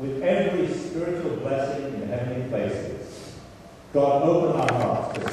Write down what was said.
With every spiritual blessing in heavenly places. God, open our hearts